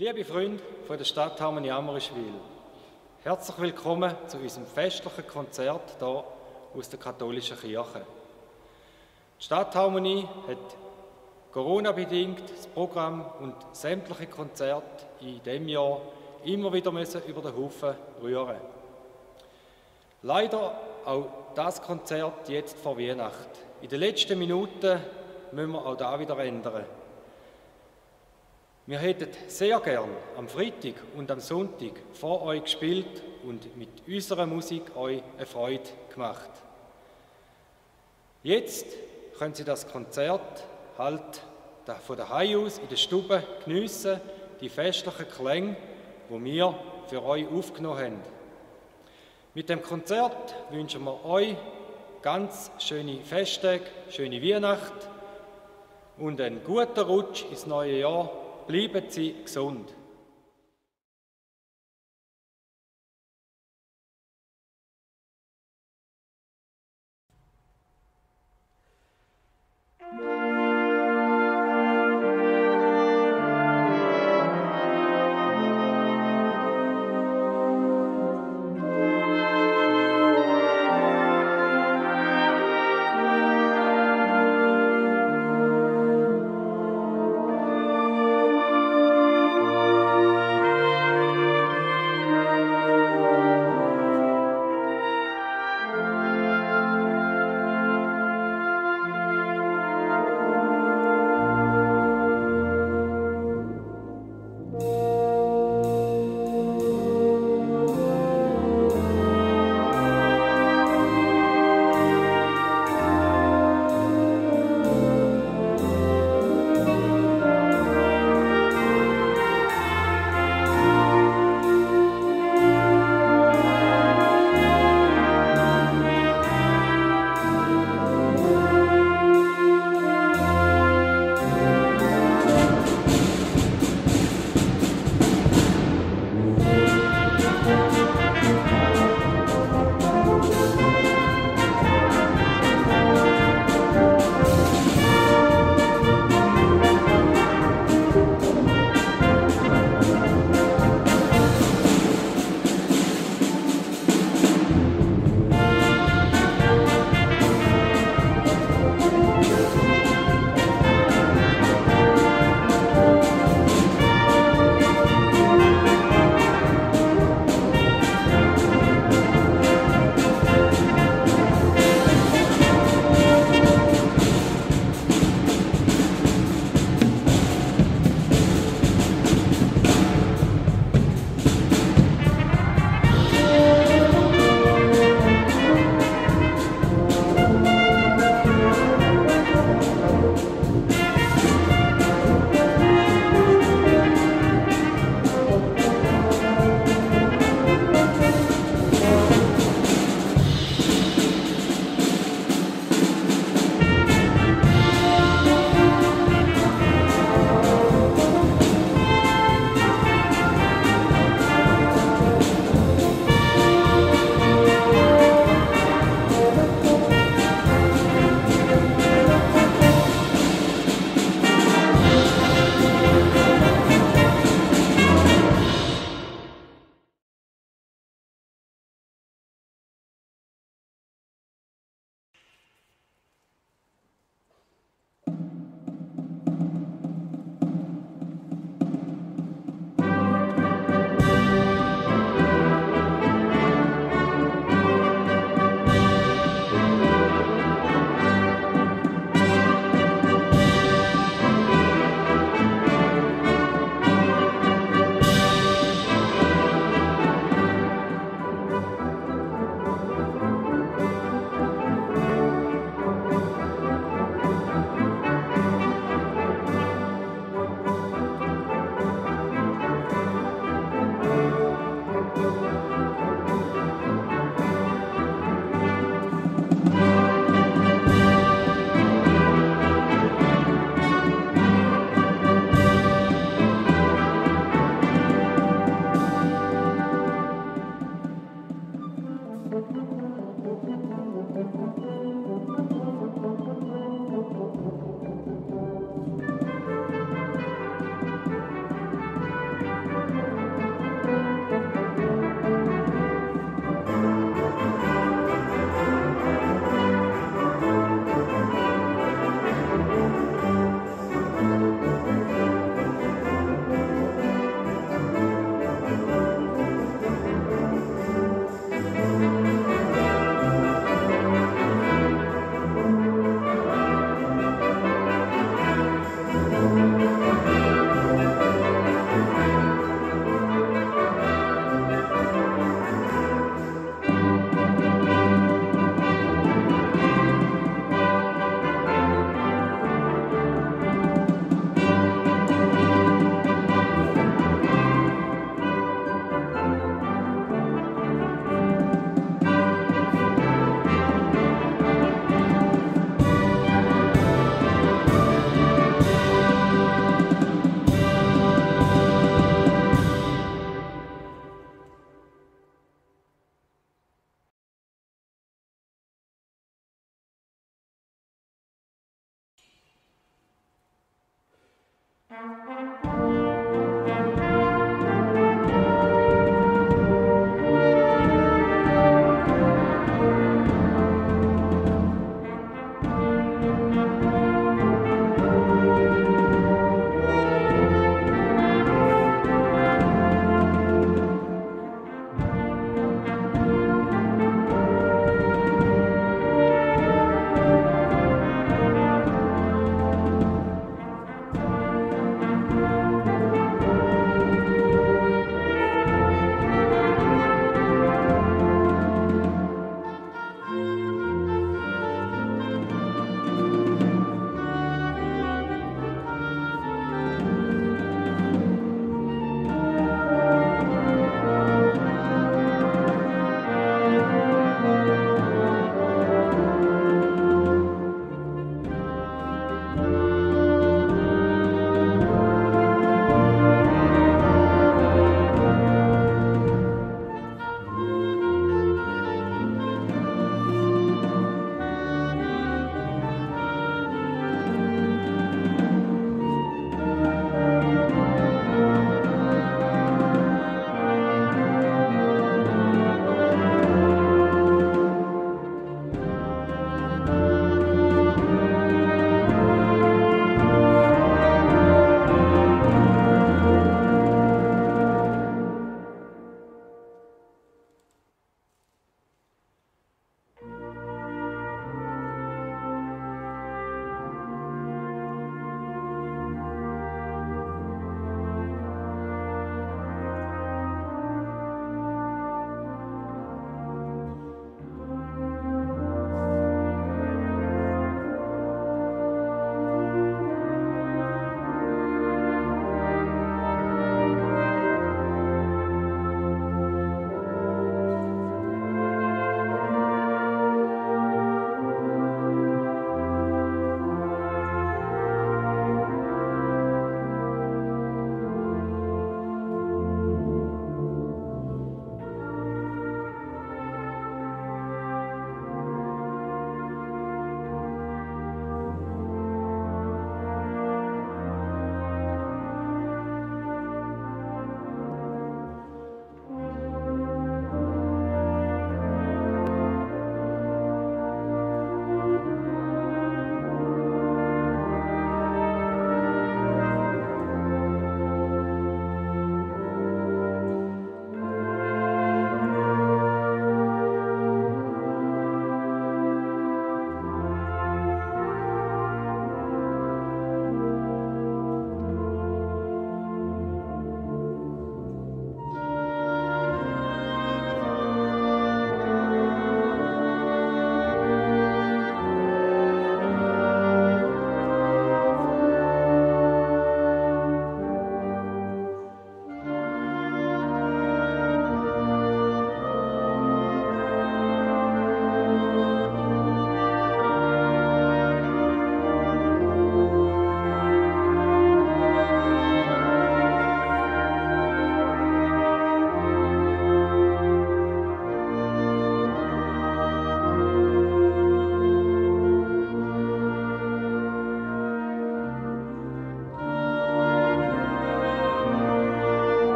Liebe Freunde von der Stadtharmonie Amrischwil, herzlich willkommen zu unserem festlichen Konzert hier aus der katholischen Kirche. Die Stadtharmonie hat Corona-bedingt das Programm und sämtliche Konzerte in diesem Jahr immer wieder müssen über den Haufen rühren. Leider auch das Konzert jetzt vor Weihnachten. In den letzten Minuten müssen wir auch da wieder ändern. Wir hätten sehr gern am Freitag und am Sonntag vor euch gespielt und mit unserer Musik euch eine Freude gemacht. Jetzt können Sie das Konzert halt von daheim aus in der Stube geniessen, die festlichen Klänge, die wir für euch aufgenommen haben. Mit dem Konzert wünschen wir euch ganz schöne Festtage, schöne Weihnacht und einen guten Rutsch ins neue Jahr. Bleiben Sie gesund.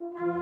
Musik